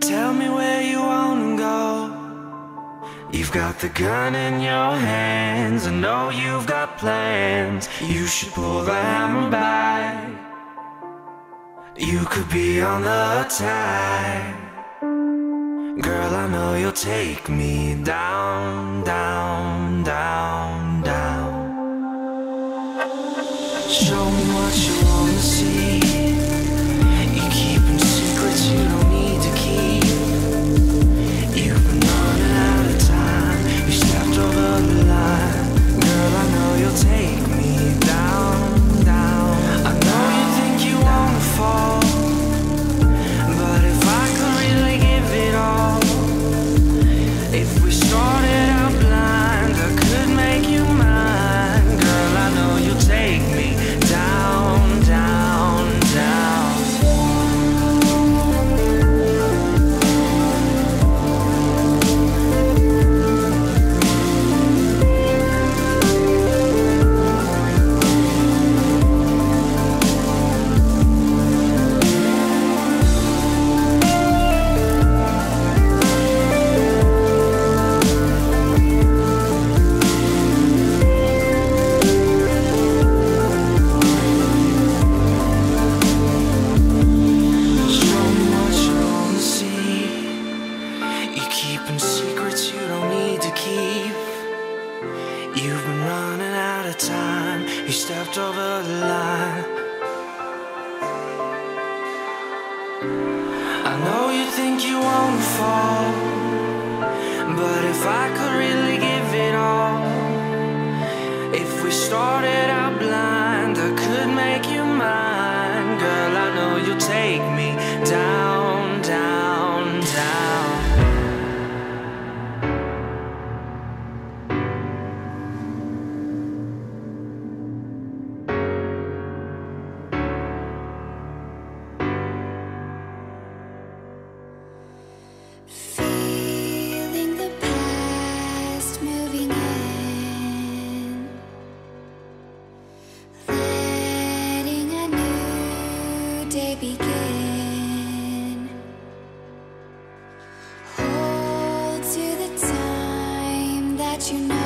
Tell me where you wanna go. You've got the gun in your hands. I know you've got plans. You should pull the hammer back. You could be on the attack. Girl, I know you'll take me down, down, down, down. Show me what you wanna see. Over the line. I know you think you wanna fall, but if I could really give it all, if we started out blind, I could make you mine. Girl, I know you'll take me down, you know.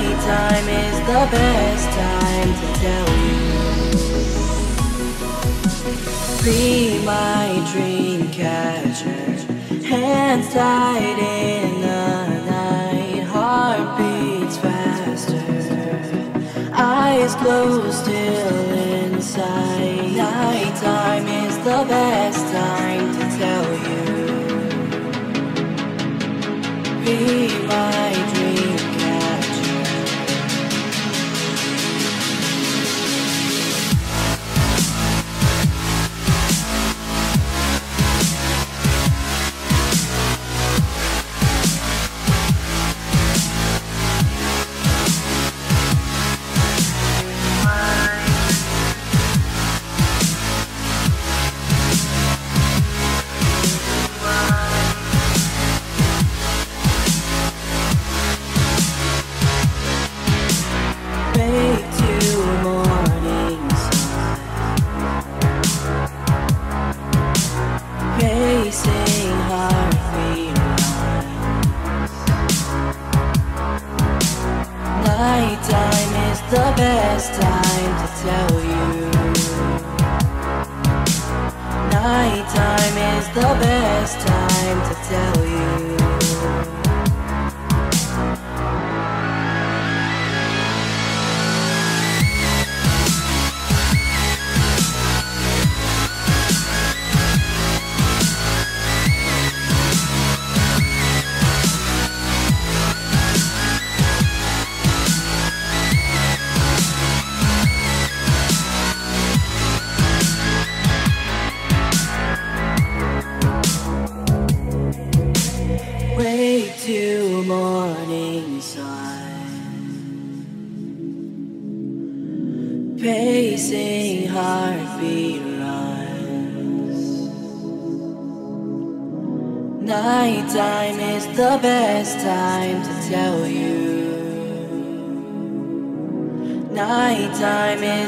nighttime is the best time to tell you. Be my dream catcher, hands tied in the night, heart beats faster, eyes closed, still inside. Nighttime is the best time to tell you. Be my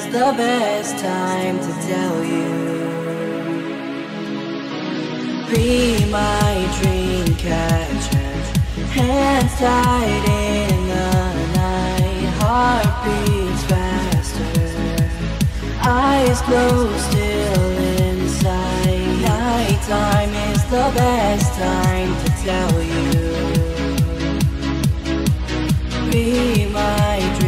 is the best time to tell you. Be my dream catcher, hands tied in the night, heart beats faster, eyes closed still inside. Nighttime is the best time to tell you. Be my